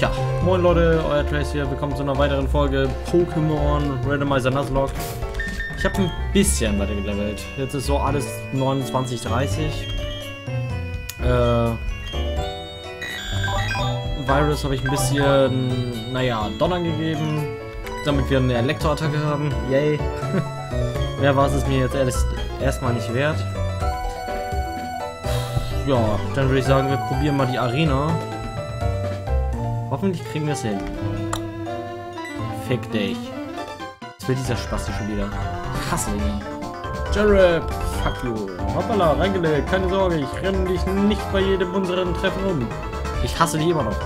Tja, moin Leute, euer Trace hier. Willkommen zu einer weiteren Folge Pokémon Randomizer Nuzlocke. Ich habe ein bisschen weiter gelevelt. Jetzt ist so alles 29, 30. Äh, Virus habe ich ein bisschen, naja, Donnern gegeben, damit wir eine Elektroattacke haben. Yay. Mehr war es mir jetzt erst, erstmal nicht wert. Ja, dann würde ich sagen, wir probieren mal die Arena. Hoffentlich kriegen wir es hin. Fick dich. Jetzt will dieser Spasti schon wieder. Ich hasse ihn. Jared, fuck you. Hoppala, reingelegt. Keine Sorge, ich renne dich nicht bei jedem unseren Treffen um. Ich hasse dich immer noch.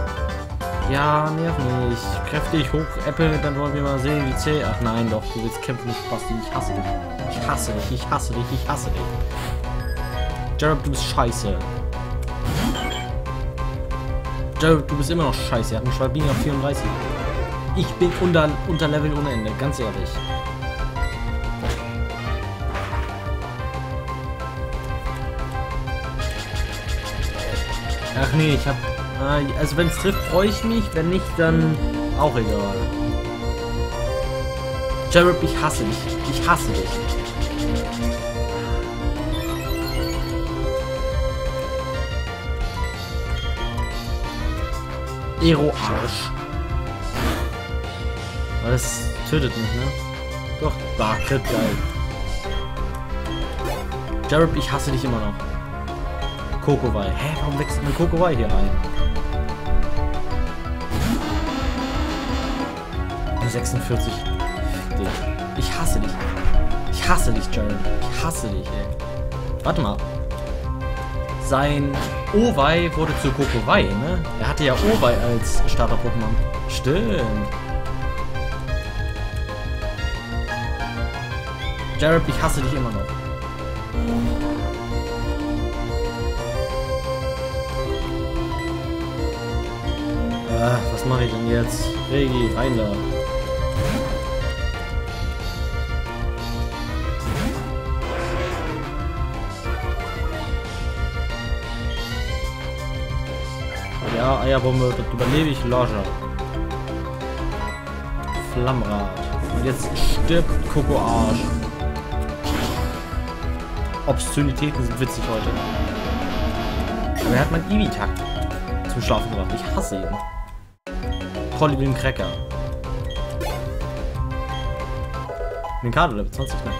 Ja, nerv nicht. Kräftig hoch, Apple, dann wollen wir mal sehen, wie zäh. Ach nein, doch, du willst kämpfen, Spasti. Ich hasse dich. Ich hasse dich, ich hasse dich, ich hasse dich. Jared, du bist scheiße. Jared, du bist immer noch scheiße. Er hat einen Schwalbini auf 34. Ich bin unter, unter Level ohne Ende, ganz ehrlich. Ach nee, ich hab... Also wenn es trifft, freue ich mich. Wenn nicht, dann auch egal. Jared, ich hasse dich. Ich hasse dich. Ero-Arsch. Aber das tötet mich, ne? Doch. Bah, Crit, geil. Jared, ich hasse dich immer noch. Kokowai. Hä, warum wächst eine Kokowai hier rein? 46. Dich. Ich hasse dich. Ich hasse dich, Jared. Ich hasse dich, ey. Warte mal. Sein Owei wurde zu Kokowai, ne? Er hatte ja Owei als Starter-Pokémon. Stimmt. Jared, ich hasse dich immer noch. Ah, was mache ich denn jetzt? Regi, rein da. Ja, Eierbombe, das überlebe ich locker. Flammrad. Und jetzt stirbt Coco Arsch. Obszönitäten sind witzig heute. Aber er hat mein Eevee-Tag zum Schlafen gebracht. Ich hasse ihn. Polly den Cracker. Den Kader Level 20, nice.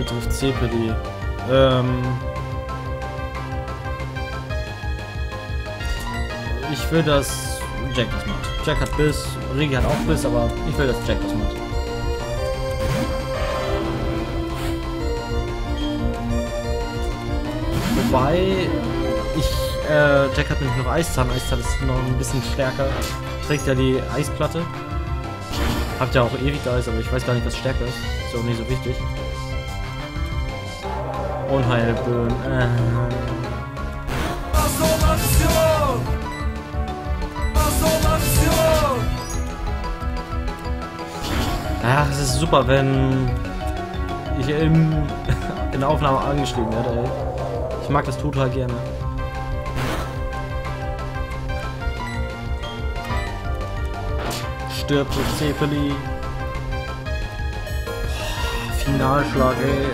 Äh, trifft CPD. Ähm. Ich will, dass Jack das macht. Jack hat Biss, Regi hat auch Biss, aber ich will, dass Jack das macht. Wobei, ich, äh, Jack hat nämlich noch Eiszahn. Eiszahn ist noch ein bisschen stärker. Trägt ja die Eisplatte. Habt ja auch ewig Eis, aber ich weiß gar nicht, was stärker ist. Ist auch nicht so wichtig. Unheilböen. Äh. Ach, es ist super, wenn ich im, in der Aufnahme angeschrieben werde, ey. Ich mag das total gerne. Durch Zeppeli. Finalschlag, ey.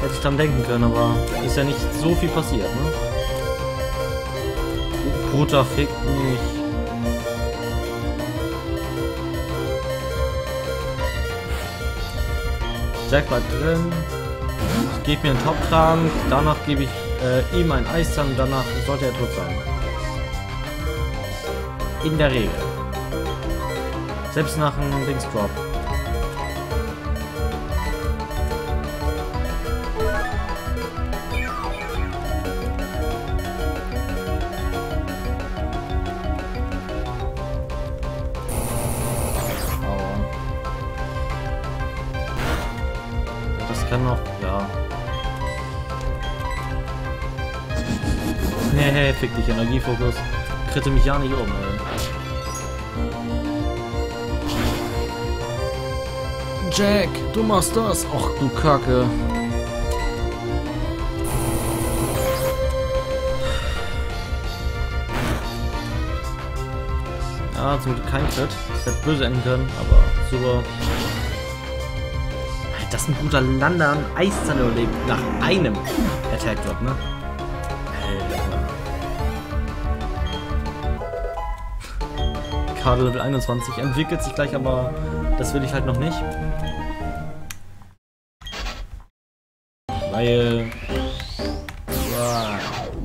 Hätte ich dran denken können, aber ist ja nicht so viel passiert, ne? Bruder fickt mich. Jack bleibt drin. Ich gebe mir einen Top-Trank. Danach gebe ich äh, ihm einen Eiszahn. Danach sollte er tot sein. In der Regel. Selbst nach einem Dings-Drop. Energiefokus. Kritte mich ja nicht um, ey. Jack, du machst das. Och, du Kacke. Ah, zum Glück kein Crit. Das hätte böse enden können, aber super. Das ist ein guter Lander an Eiszahn überlebt. Nach einem Attack Drop, ne? Karte Level 21 entwickelt sich gleich, aber das will ich halt noch nicht. Weil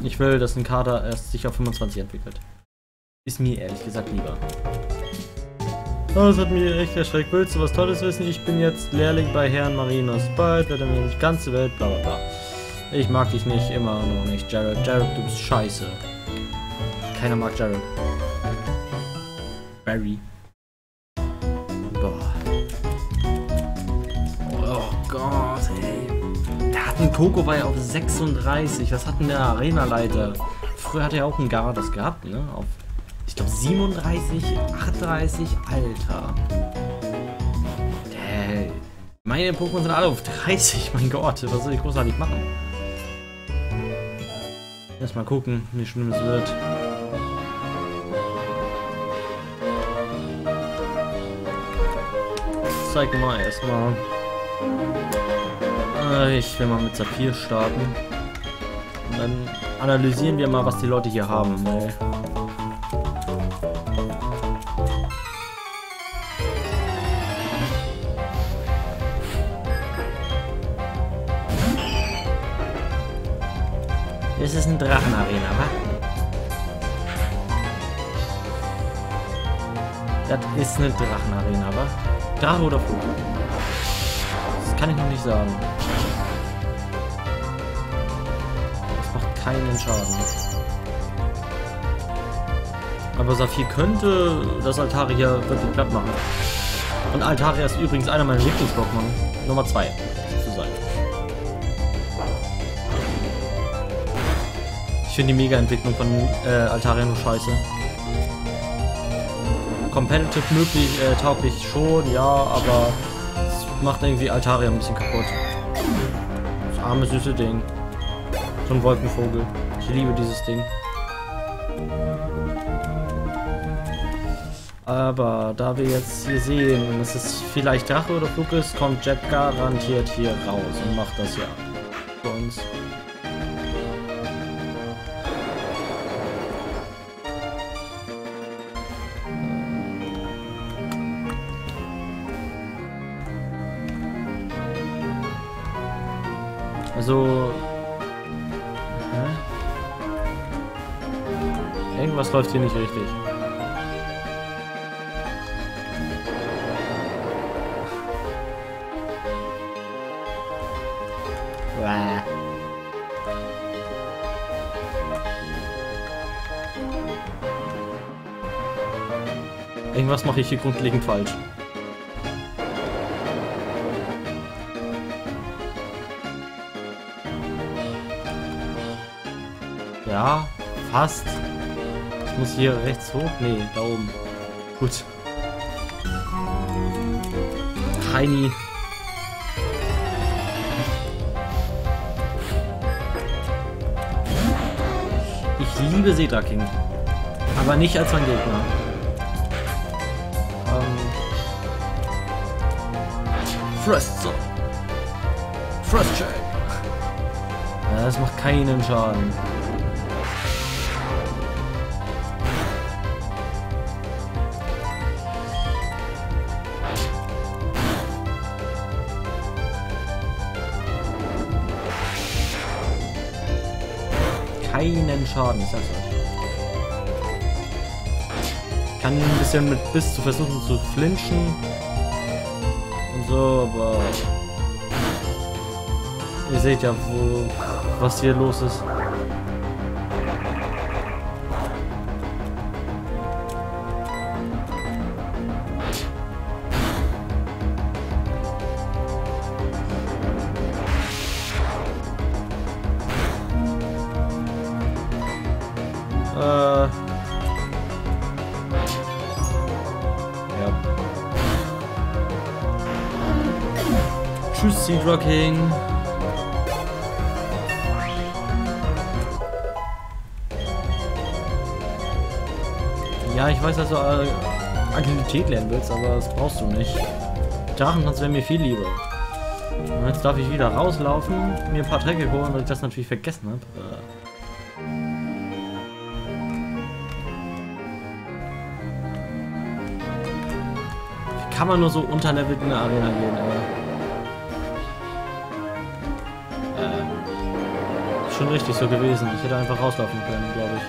ich will, dass ein Kader erst sich auf 25 entwickelt. Ist mir ehrlich gesagt lieber. Das hat mich echt erschreckt. Willst du was Tolles wissen? Ich bin jetzt Lehrling bei Herrn Marinos. Bald wird er mir die ganze Welt, bla bla bla. Ich mag dich nicht, immer noch nicht, Jared. Jared, du bist scheiße. Keiner mag Jared. Barry. Boah. Oh Gott, ey. Der hat einen Koko bei auf 36. Was hat denn der Arena-Leiter? Früher hat er auch einen Gardas gehabt, ne? Auf ich glaube 37, 38, Alter. Dang. Meine Pokémon sind alle auf 30, mein Gott, was soll ich großartig machen? Erstmal gucken, wie schlimm es wird. Zeig mal erstmal. Äh, ich will mal mit Saphir starten. Und dann analysieren wir mal, was die Leute hier haben. Ey. Das ist ein Drachenarena, wa? Das ist eine Drachenarena, wa? Drache oder Flug? Das kann ich noch nicht sagen. Das macht keinen Schaden. Aber Saphir könnte das Altaria wirklich platt machen. Und Altaria ist übrigens einer meiner Lieblings-Pokémon. Nummer 2. Ich finde die Mega-Entwicklung von äh, Altaria nur scheiße. Competitive möglich, äh, tauglich schon, ja, aber es macht irgendwie Altaria ein bisschen kaputt. Das arme, süße Ding. So ein Wolkenvogel. Ich liebe dieses Ding. Aber da wir jetzt hier sehen, dass es vielleicht Drache oder Flug ist, kommt Jet garantiert hier raus und macht das ja für uns. Also... Hä? Irgendwas läuft hier nicht richtig. Irgendwas mache ich hier grundlegend falsch. Ja, fast. Ich muss hier rechts hoch. Nee, da oben. Gut. Tiny. Ich liebe Sedra King. Aber nicht als mein Gegner. Ähm. Frost Zone. Frost Check. Das macht keinen Schaden. Keinen Schaden, ich sag's euch. Kann ein bisschen mit Biss zu versuchen zu flinchen. Und so, aber... Ihr seht ja, wo, was hier los ist. Rocking. Ja, ich weiß, dass du äh, Agilität lernen willst, aber das brauchst du nicht. Drachentanz wäre mir viel lieber. Und jetzt darf ich wieder rauslaufen, mir ein paar Tränke holen, weil ich das natürlich vergessen habe. Äh. Wie kann man nur so unterlevelt in der Arena gehen, ey? Schon richtig so gewesen. Ich hätte einfach rauslaufen können, glaube ich.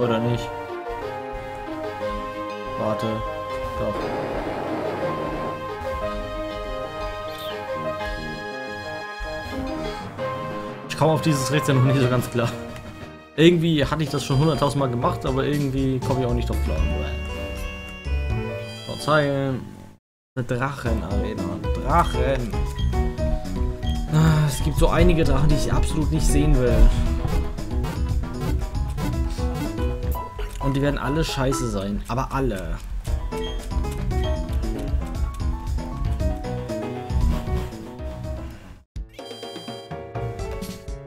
Oder nicht? Warte. Doch. Ich komme auf dieses Rätsel noch nicht so ganz klar. Irgendwie hatte ich das schon hunderttausend Mal gemacht, aber irgendwie komme ich auch nicht drauf klar. Verzeihen. Eine Drachenarena. Drachen. Ah, es gibt so einige Drachen, die ich absolut nicht sehen will. Und die werden alle scheiße sein. Aber alle.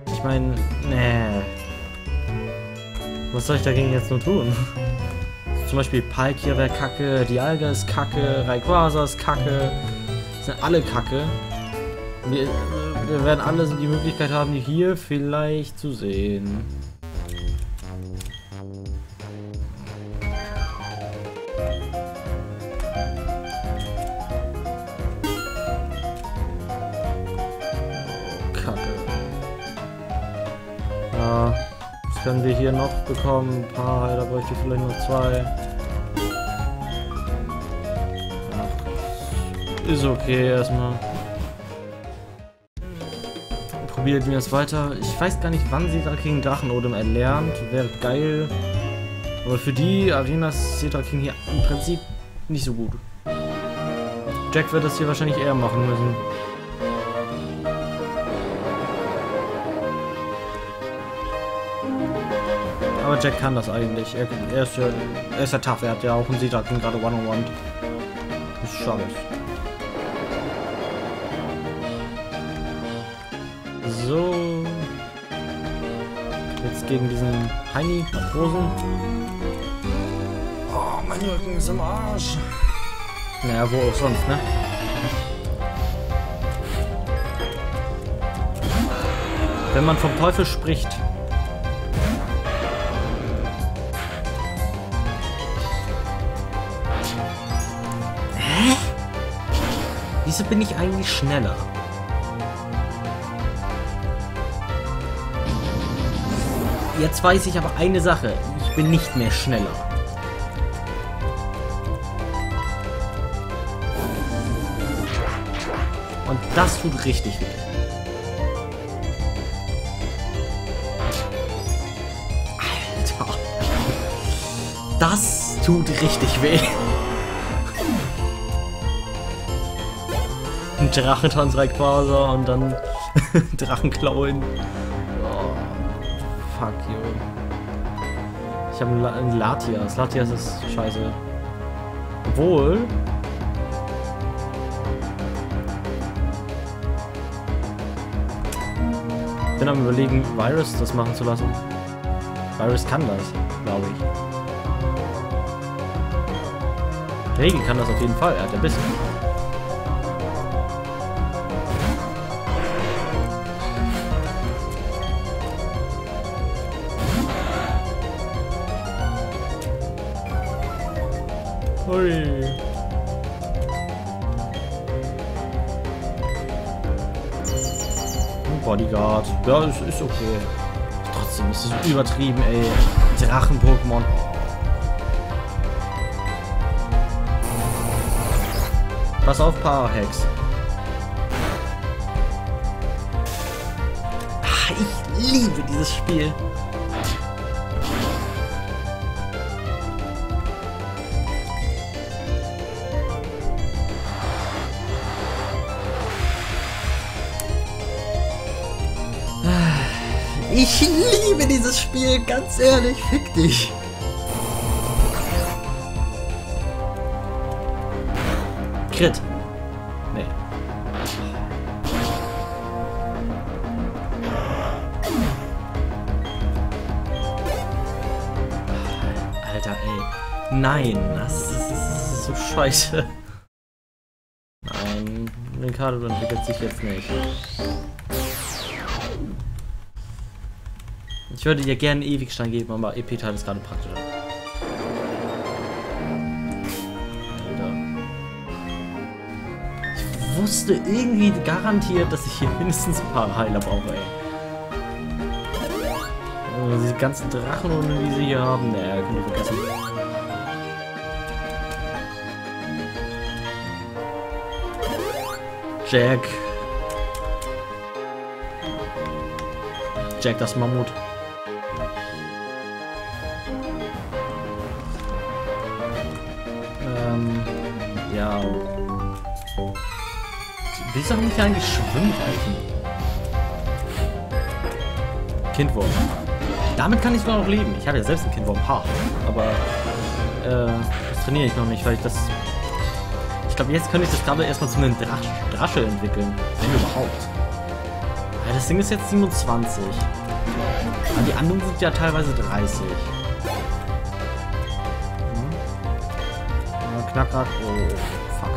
Ich meine, nee. Was soll ich dagegen jetzt nur tun? Zum Beispiel Palkia wäre kacke, Dialga ist kacke, Rayquaza ist kacke. Das sind alle kacke. Wir, wir werden alle die Möglichkeit haben, die hier vielleicht zu sehen. können wir hier noch bekommen? Ein paar, da bräuchte ich vielleicht nur zwei. Ach, ist okay erstmal. Probiert mir das weiter. Ich weiß gar nicht, wann sie gegen Drachenodem erlernt. Wäre geil. Aber für die Arenas sieht King hier im Prinzip nicht so gut. Jack wird das hier wahrscheinlich eher machen müssen. Aber Jack kann das eigentlich. Er, er ist ja, er ist tough. Er hat ja auch einen Sieger gerade One-on-One. Das ist schade. So. Jetzt gegen diesen Heini Matrosen. Oh, mein Rücken ist im Arsch. Naja, wo auch sonst, ne? Wenn man vom Teufel spricht, Wieso bin ich eigentlich schneller? Jetzt weiß ich aber eine Sache. Ich bin nicht mehr schneller. Und das tut richtig weh. Alter. Das tut richtig weh. Drachentanz Rayquaza und dann Drachenklauen. You. Ich habe ein Latias. Latias ist scheiße. Obwohl. Ich bin am überlegen, Virus das machen zu lassen. Virus kann das, glaube ich. Regel kann das auf jeden Fall, er hat ja Bissen. Ui. Bodyguard. Ja, es ist okay. Trotzdem ist es übertrieben, ey. Drachen-Pokémon. Pass auf, Parahex. Ah, ich liebe dieses Spiel. Ich liebe dieses Spiel, ganz ehrlich, fick dich. Crit. Nee. Alter, ey. Nein, das ist, so scheiße. Nein, Ricardo entwickelt sich jetzt nicht. Ich würde dir gerne Ewigstein geben, aber EP-Teil ist gerade praktischer. Ich wusste irgendwie garantiert, dass ich hier mindestens ein paar Heiler brauche, ey. Oh, diese ganzen Drachen, die sie hier haben, naja, könnt ihr vergessen. Jack. Jack das Mammut. Ähm, ja. Wieso haben die eigentlich Schwimmreifen? Kindwurm. Damit kann ich noch leben. Ich habe ja selbst ein Kindwurm-Haar. Aber äh, das trainiere ich noch nicht, weil ich das... Ich glaube, jetzt könnte ich das gerade erstmal zu einem Drasch Drasche entwickeln. Wenn überhaupt. Ja, das Ding ist jetzt 27. Aber die anderen sind ja teilweise 30. Knackrack. Oh, fuck.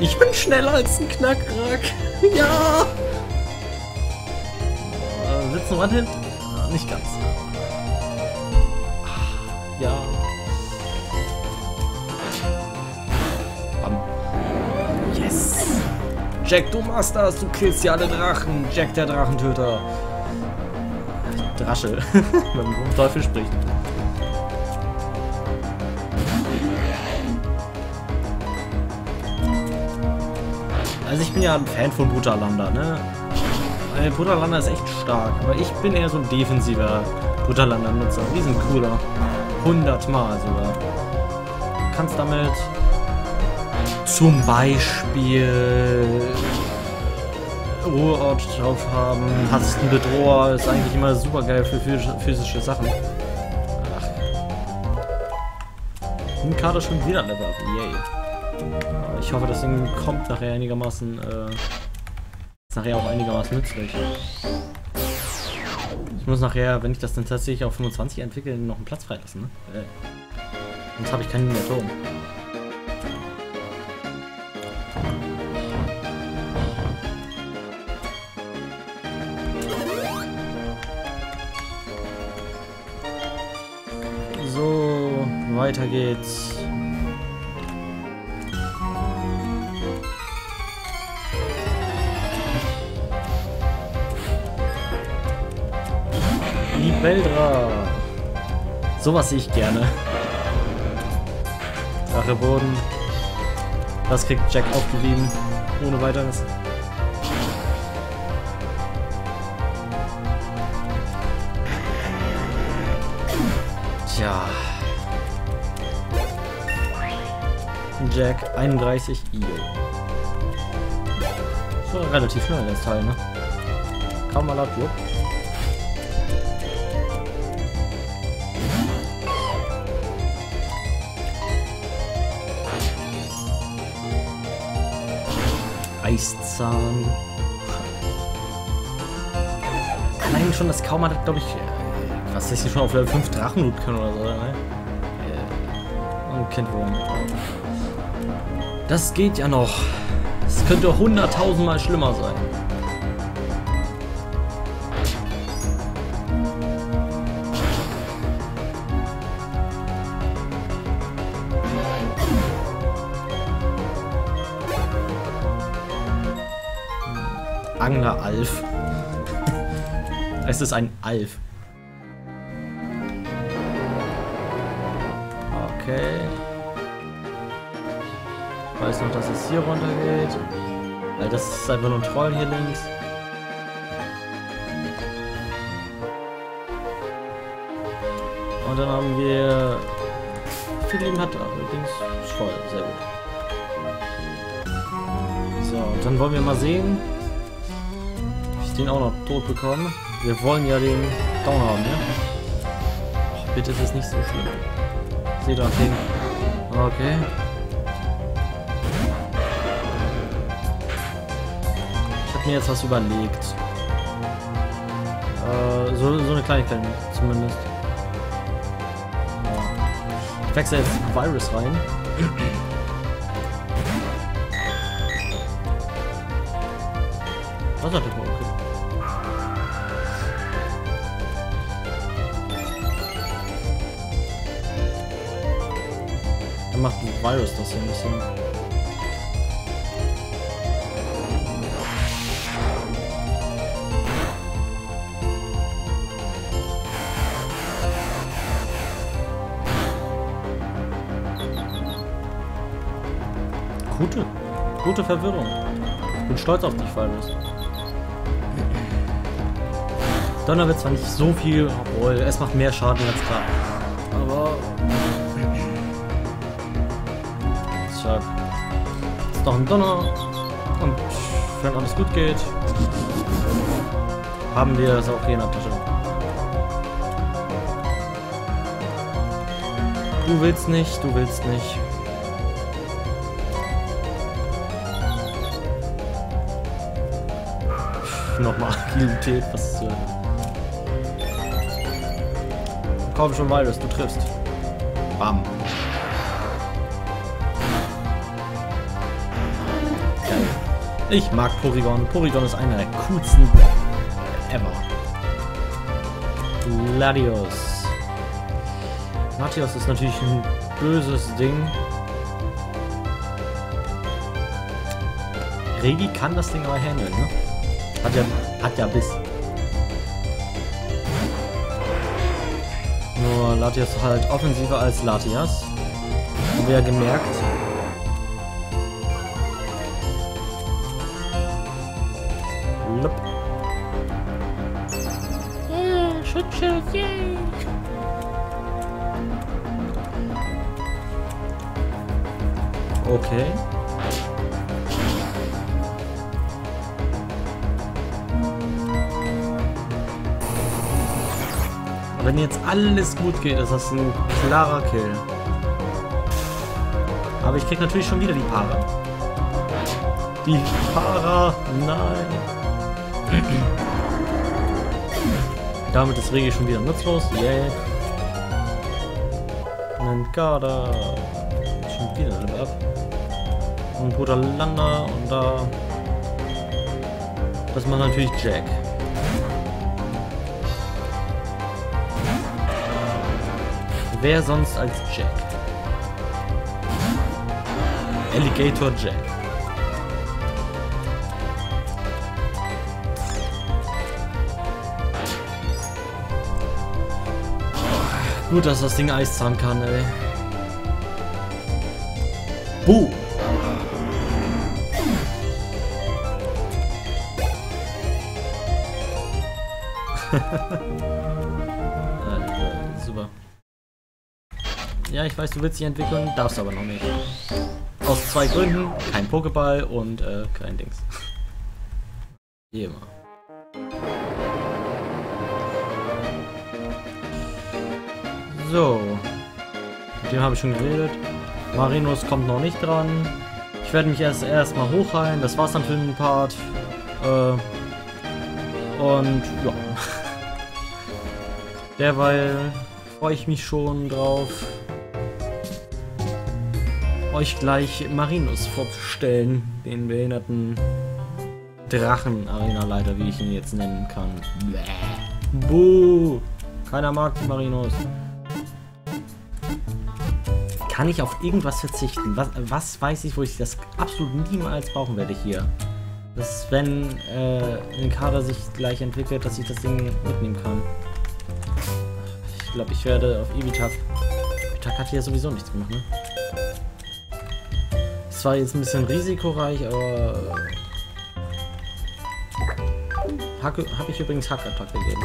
Ich bin schneller als ein Knackrack. ja. Äh, sitzt noch was hin? Ja, nicht ganz. Ja. Bam. Yes. Jack, du machst das. Du killst ja alle Drachen. Jack, der Drachentöter. Drasche, wenn man vom Teufel spricht. Also ich bin ja ein Fan von Brutalander, ne? Weil Brutalander ist echt stark, aber ich bin eher so ein defensiver Brutalander-Nutzer. Die sind cooler. 100 Mal sogar. Du kannst damit zum Beispiel Ruheort drauf haben, hast einen Bedroher, ist eigentlich immer super geil für physische Sachen. Ach. Ein Kader schon wieder Level up, yay. Ich hoffe, das Ding kommt nachher einigermaßen, äh, ist nachher auch einigermaßen nützlich. Ich muss nachher, wenn ich das dann tatsächlich auf 25 entwickle, noch einen Platz freilassen, ne? Äh, sonst habe ich keinen mehr. Weiter geht's. Libeldra. Sowas sehe ich gerne. Drache Boden. Das kriegt Jack aufgegeben. Ohne weiteres. Tja. Jack 31 IO. So, relativ schnell das Teil, ne? Kaum mal ab, jupp. Eiszahn. Allein schon das Kaum hat, glaube ich, was ist hier schon auf Level 5 Drachenloot können oder so, ne? Und Kindwurm. Das geht ja noch. Es könnte hunderttausendmal schlimmer sein. Angler Alf. es ist ein Alf. Weiß noch, dass es hier runter geht. Weil das ist einfach nur ein Troll hier links. Und dann haben wir... Viel Leben hat allerdings voll, sehr gut. So, und dann wollen wir mal sehen, ob ich den auch noch tot bekomme. Wir wollen ja den Down haben, ja? Oh, bitte ist es nicht so schlimm. Seht ihr den? Okay. Mir jetzt was überlegt. Äh, so, so eine Kleinigkeit zumindest. Ich wechsle jetzt Virus rein. Was hat der okay. Dann macht Virus das hier ein bisschen. Gute, gute Verwirrung. Bin stolz auf dich, Virus. Donner wird zwar nicht so viel, obwohl es macht mehr Schaden als klar. Aber. Tja. Ist noch ein Donner. Und wenn alles gut geht, haben wir es auch hier in der Tasche. Du willst nicht, du willst nicht. Nochmal Agilität, was zur Komm schon, Virus, du triffst. Bam. Ich mag Porygon. Porygon ist einer der coolsten ever. Latios. Latios ist natürlich ein böses Ding. Regi kann das Ding aber handeln, ne? Hat ja, hat ja Biss. Nur Latias ist halt offensiver als Latias. Haben wir ja gemerkt. Lup. Yeah, yay! Okay. Wenn jetzt alles gut geht, ist das ein klarer Kill. Aber ich krieg natürlich schon wieder die Para. Die Para, nein. Damit ist Regi schon wieder nutzlos. Yeah. Nankada. Schon wieder Level Up. Und Bruder Landa und da. Das macht natürlich Jack. Wer sonst als Jack? Alligator Jack. Gut, dass das Ding Eiszahn kann, ey. Buh! Ja, ich weiß, du willst dich entwickeln, darfst aber noch nicht. Aus zwei Gründen. Kein Pokéball und äh, kein Dings. Immer. So. Mit dem habe ich schon geredet. Marinus kommt noch nicht dran. Ich werde mich erst erstmal hochheilen. Das war's dann für den Part. Äh, und ja. Derweil freue ich mich schon drauf euch gleich Marinus vorzustellen, den behinderten Drachen-Arena-Leiter, wie ich ihn jetzt nennen kann. Bäh. Buh! Keiner mag Marinus. Kann ich auf irgendwas verzichten? Was, was weiß ich, wo ich das absolut niemals brauchen werde hier? Ist, wenn äh, ein Kader sich gleich entwickelt, dass ich das Ding mitnehmen kann. Ich glaube, ich werde auf Evitak. Evitak hat hier sowieso nichts gemacht, ne? Zwar jetzt ein bisschen risikoreich, aber... Habe ich übrigens Hackattacke gegeben.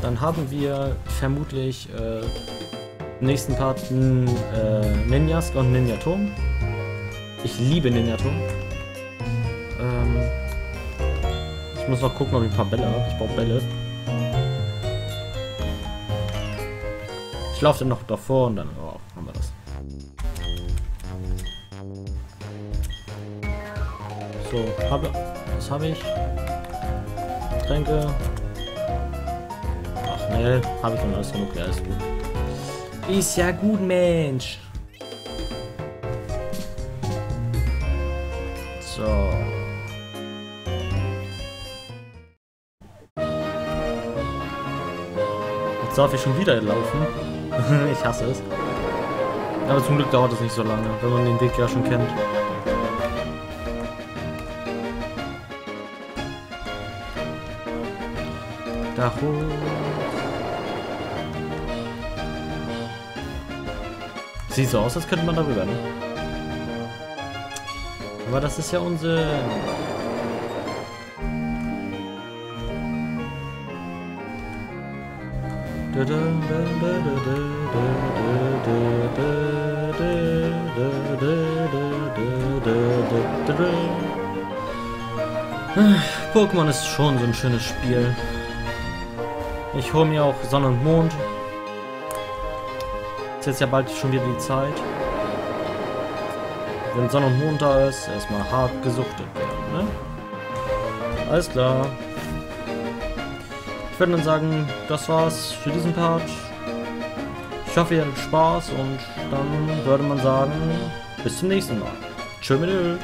Dann haben wir vermutlich äh, nächsten Part äh, Ninjask und Ninja Turm. Ich liebe Ninja Turm. Ähm, ich muss noch gucken, ob ich ein paar Bälle habe. Ich brauche Bälle. Laufe dann noch davor und dann oh, haben wir das. So, habe, was habe ich? Tränke. Ach nee, habe ich schon alles genug. Ja, ist gut. Ist ja gut, Mensch. So. Jetzt darf ich schon wieder laufen. ich hasse es. Aber zum Glück dauert es nicht so lange, wenn man den Weg ja schon kennt. Da hoch. Sieht so aus, als könnte man darüber, ne? Aber das ist ja Unsinn. Pokémon ist schon so ein schönes Spiel. Ich hole mir auch Sonne und Mond. Ist jetzt ja bald schon wieder die Zeit. Wenn Sonne und Mond da ist, erstmal hart gesuchtet werden, ne? Alles klar. Ich würde dann sagen, das war's für diesen Part. Ich hoffe, ihr hattet Spaß und dann würde man sagen, bis zum nächsten Mal. Tschö mit.